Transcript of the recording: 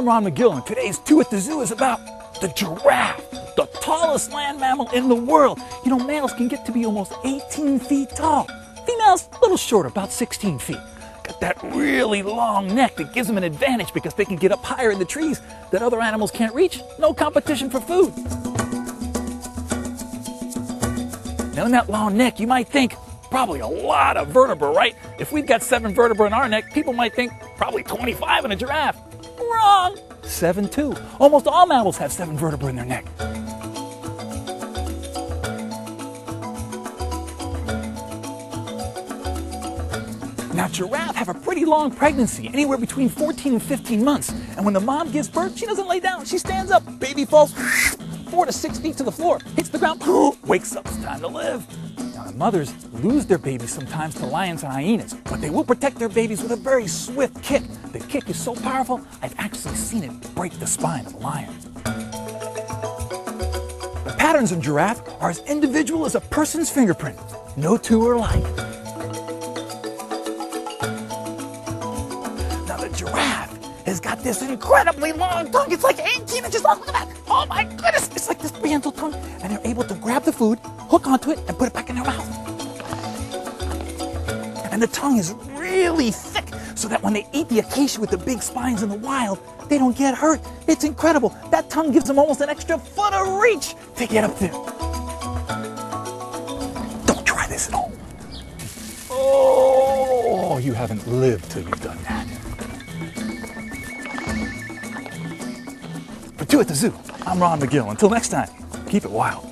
I'm Ron Magill, and today's Two at the Zoo is about the giraffe, the tallest land mammal in the world. You know, males can get to be almost 18 feet tall. Females, a little shorter, about 16 feet. Got that really long neck that gives them an advantage because they can get up higher in the trees that other animals can't reach. No competition for food. Now, in that long neck, you might think, probably a lot of vertebra, right? If we've got seven vertebrae in our neck, people might think probably 25 in a giraffe. Wrong! Seven, too. Almost all mammals have seven vertebrae in their neck. Now, giraffe have a pretty long pregnancy, anywhere between 14 and 15 months. And when the mom gives birth, she doesn't lay down. She stands up. Baby falls four to six feet to the floor, hits the ground, wakes up. It's time to live. Mothers lose their babies sometimes to lions and hyenas, but they will protect their babies with a very swift kick. The kick is so powerful, I've actually seen it break the spine of a lion. The patterns in giraffe are as individual as a person's fingerprint. No two are alike. Now, the giraffe has got this incredibly long tongue. It's like 18 inches long. Look at that. Oh my goodness. It's like this prehensile tongue. And they're able to grab the food, hook onto it, and put it back And the tongue is really thick so that when they eat the acacia with the big spines in the wild, they don't get hurt. It's incredible. That tongue gives them almost an extra foot of reach to get up there. Don't try this at home. Oh, you haven't lived till you've done that. For Two at the Zoo, I'm Ron Magill. Until next time, keep it wild.